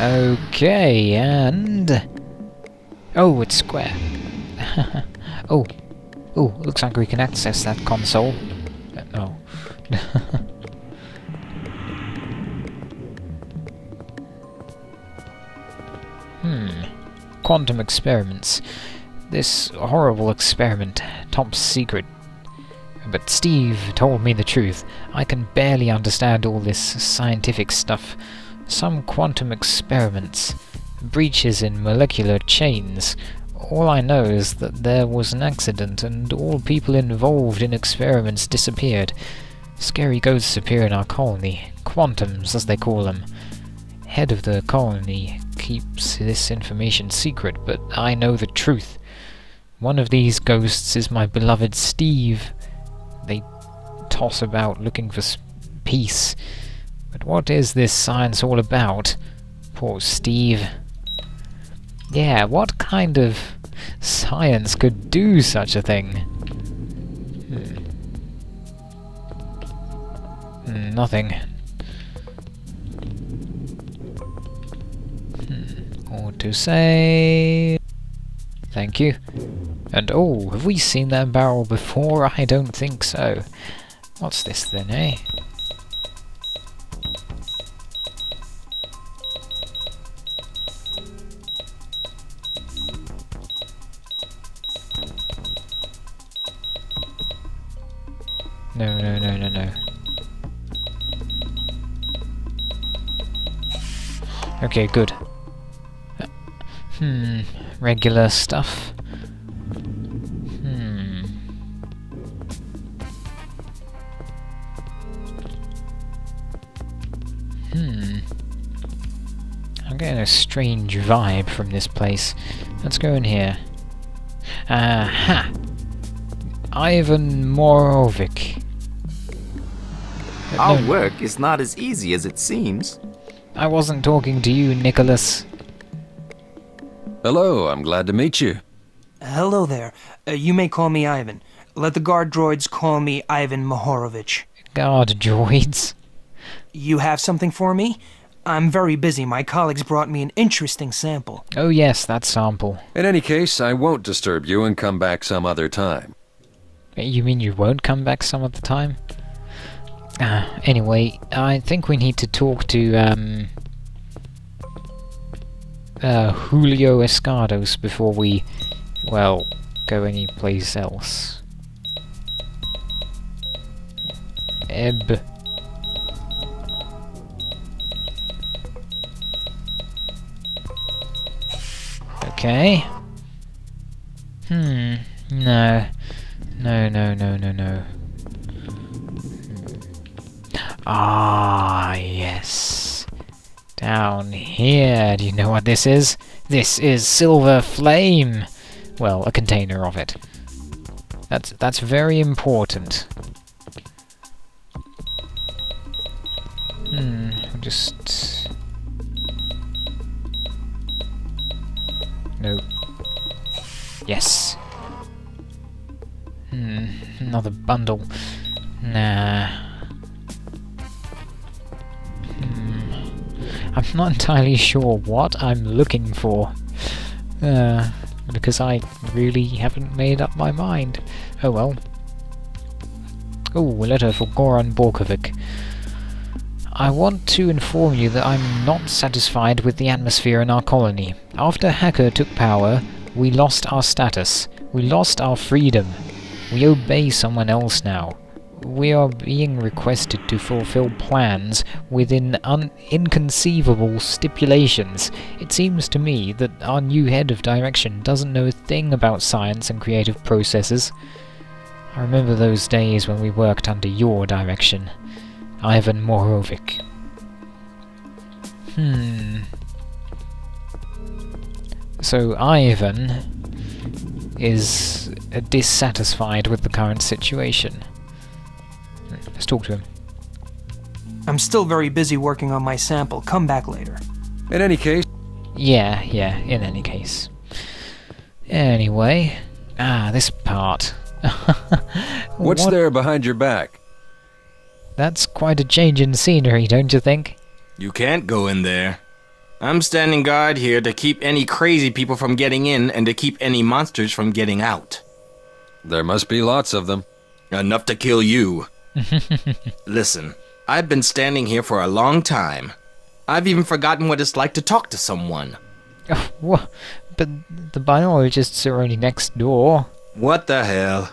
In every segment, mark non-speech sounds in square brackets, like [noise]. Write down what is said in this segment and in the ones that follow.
Okay, and... Oh, it's square. [laughs] oh. Oh, looks like we can access that console. Uh, oh. [laughs] hmm. Quantum experiments. This horrible experiment, top secret. But Steve told me the truth. I can barely understand all this scientific stuff. Some quantum experiments. Breaches in molecular chains. All I know is that there was an accident and all people involved in experiments disappeared. Scary ghosts appear in our colony. Quantums, as they call them. Head of the colony keeps this information secret, but I know the truth. One of these ghosts is my beloved Steve. They toss about looking for peace. But what is this science all about? Poor Steve. Yeah, what kind of science could do such a thing? Hmm. Hmm, nothing. Hmm. Or to say... Thank you. And oh, have we seen that barrel before? I don't think so. What's this then, eh? Okay, good. Uh, hmm, regular stuff. Hmm. Hmm. I'm getting a strange vibe from this place. Let's go in here. Aha! Ivan Morovic. Our work is not as easy as it seems. I wasn't talking to you, Nicholas. Hello, I'm glad to meet you. Hello there. Uh, you may call me Ivan. Let the guard droids call me Ivan Mahorovich. Guard droids. You have something for me? I'm very busy. My colleagues brought me an interesting sample. Oh yes, that sample. In any case, I won't disturb you and come back some other time. You mean you won't come back some other time? Uh, anyway, I think we need to talk to um, uh, Julio Escados before we, well, go any place else. Eb. Okay. Hmm. No. No, no, no, no, no. Ah, yes. Down here, do you know what this is? This is Silver Flame! Well, a container of it. That's, that's very important. Hmm, just... No. Yes. Hmm, another bundle. Nah. Not entirely sure what I'm looking for. Uh, because I really haven't made up my mind. Oh well. Oh, a letter for Goran Borkovic. I want to inform you that I'm not satisfied with the atmosphere in our colony. After Hacker took power, we lost our status. We lost our freedom. We obey someone else now. We are being requested to fulfill plans within inconceivable stipulations. It seems to me that our new head of direction doesn't know a thing about science and creative processes. I remember those days when we worked under your direction. Ivan Morovic. Hmm. So Ivan is dissatisfied with the current situation. Let's talk to him. I'm still very busy working on my sample. Come back later. In any case... Yeah, yeah, in any case. Anyway... Ah, this part. [laughs] What's what? there behind your back? That's quite a change in scenery, don't you think? You can't go in there. I'm standing guard here to keep any crazy people from getting in and to keep any monsters from getting out. There must be lots of them. Enough to kill you. [laughs] Listen, I've been standing here for a long time. I've even forgotten what it's like to talk to someone. [laughs] Oh, but the biologists are only next door. What the hell?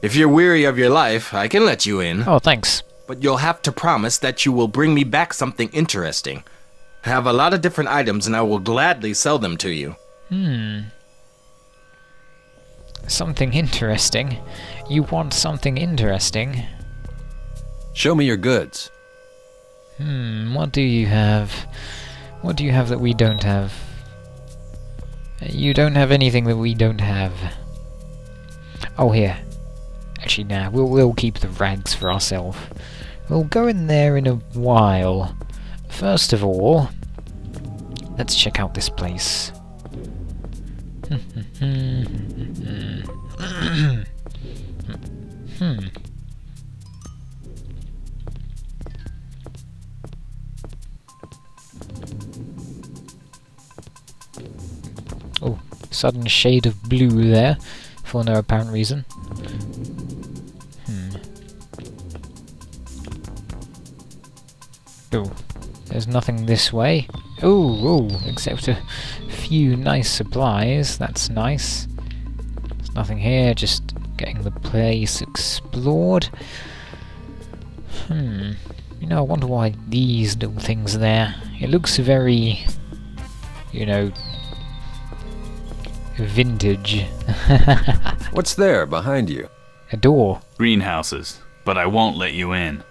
If you're weary of your life, I can let you in. Oh, thanks. But you'll have to promise that you will bring me back something interesting. I have a lot of different items and I will gladly sell them to you. Hmm. Something interesting. You want something interesting? Show me your goods. Hmm, what do you have? What do you have that we don't have? You don't have anything that we don't have. Oh, here. Actually, nah, we'll, we'll keep the rags for ourselves. We'll go in there in a while. First of all, let's check out this place. [laughs] hmm. Sudden shade of blue there, for no apparent reason. Hmm. Oh, there's nothing this way. Oh, oh, except a few nice supplies. That's nice. There's nothing here, just getting the place explored. Hmm. You know, I wonder why these little things there. It looks very, you know, vintage. [laughs] What's there behind you? A door. Greenhouses, but I won't let you in.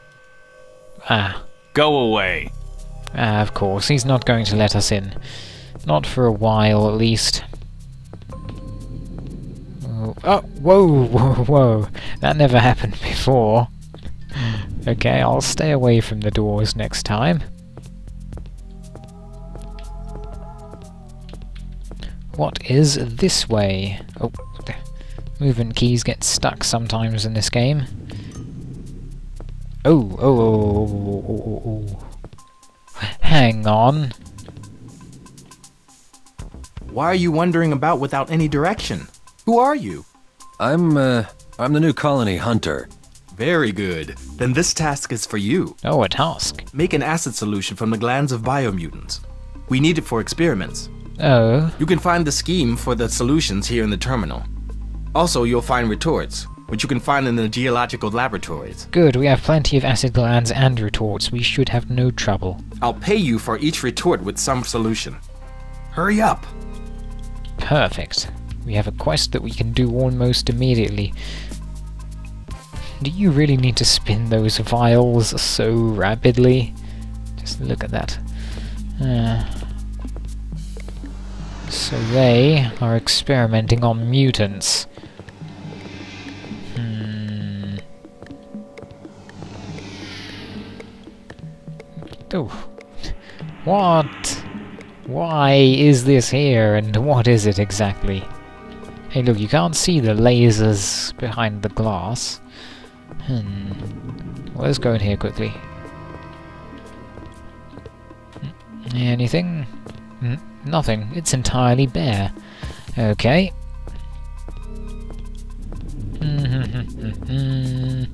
Ah, Go away. ah, of course, he's not going to let us in. Not for a while, at least. Oh, oh whoa, whoa, whoa. That never happened before. Okay, I'll stay away from the doors next time. What is this way? Oh, the movement keys get stuck sometimes in this game. Oh, oh, oh, oh, oh, oh, oh. Hang on. Why are you wandering about without any direction? Who are you? I'm, uh, I'm the new colony hunter. Very good. Then this task is for you. Oh, a task. Make an acid solution from the glands of biomutants. We need it for experiments. Oh, You can find the scheme for the solutions here in the terminal. Also, you'll find retorts, which you can find in the geological laboratories. good. We have plenty of acid glands and retorts. We should have no trouble. I'll pay you for each retort with some solution. Hurry up! Perfect. We have a quest that we can do almost immediately. Do you really need to spin those vials so rapidly? Just look at that. Uh, so they are experimenting on mutants. Hmm. Oh. What? Why is this here, and what is it exactly? Hey look, you can't see the lasers behind the glass. Hmm. Well, let's go in here quickly. Hmm, Anything? Hmm, Nothing. It's entirely bare. Okay. [laughs]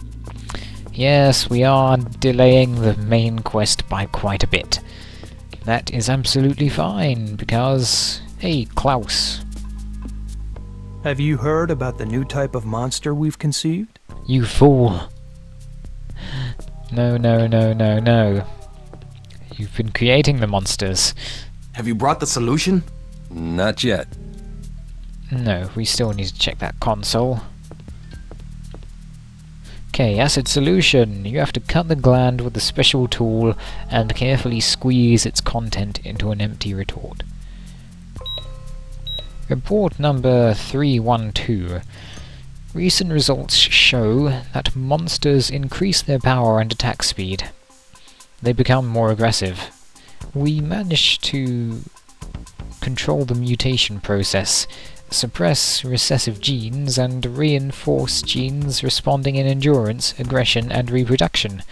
yes, we are delaying the main quest by quite a bit. That is absolutely fine, because... Hey, Klaus. Have you heard about the new type of monster we've conceived? You fool. No, no, no, no, no. You've been creating the monsters. Have you brought the solution? Not yet. No, we still need to check that console. Okay, acid solution. You have to cut the gland with a special tool and carefully squeeze its content into an empty retort. Report number 312. Recent results show that monsters increase their power and attack speed. They become more aggressive. We managed to control the mutation process, suppress recessive genes, and reinforce genes responding in endurance, aggression, and reproduction.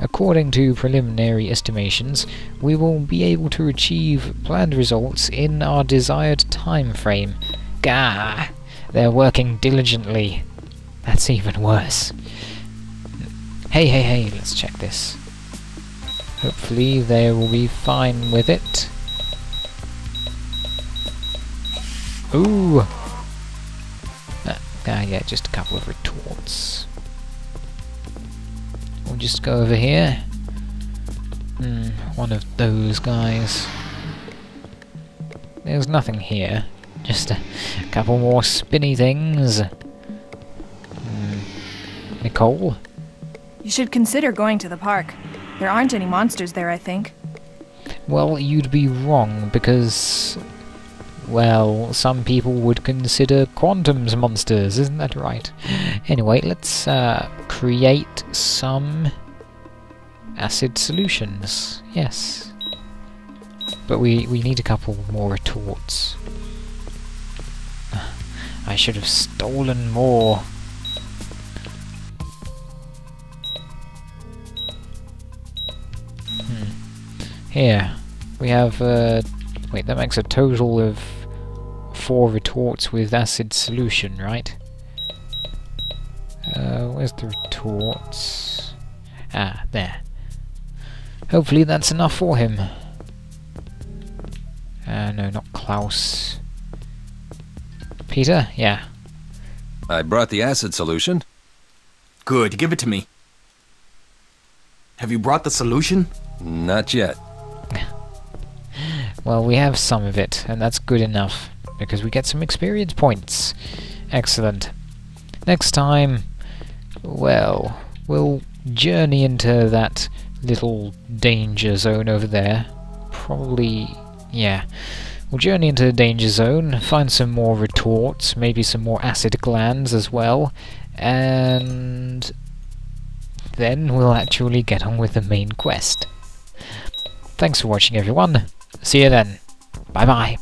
According to preliminary estimations, we will be able to achieve planned results in our desired time frame. Gah! They're working diligently. That's even worse. Hey, hey, hey, let's check this. Hopefully they will be fine with it. Ooh! Ah, ah, yeah, just a couple of retorts. We'll just go over here. Hmm, one of those guys. There's nothing here. Just a couple more spinny things. Hmm. Nicole? You should consider going to the park. There aren't any monsters there, I think. Well, you'd be wrong, because... Well, some people would consider quantums monsters, isn't that right? Anyway, let's uh, create some acid solutions. Yes. But we, we need a couple more retorts. [sighs] I should have stolen more. Here, we have, uh, wait, that makes a total of four retorts with acid solution, right? Uh, where's the retorts? Ah, there. Hopefully that's enough for him. Uh, no, not Klaus. Peter? Yeah. I brought the acid solution. Good, give it to me. Have you brought the solution? Not yet. Well, we have some of it, and that's good enough, because we get some experience points. Excellent. Next time, well, we'll journey into that little danger zone over there. Probably, yeah. We'll journey into the danger zone, find some more retorts, maybe some more acid glands as well, and then we'll actually get on with the main quest. Thanks for watching everyone. See you then. Bye bye.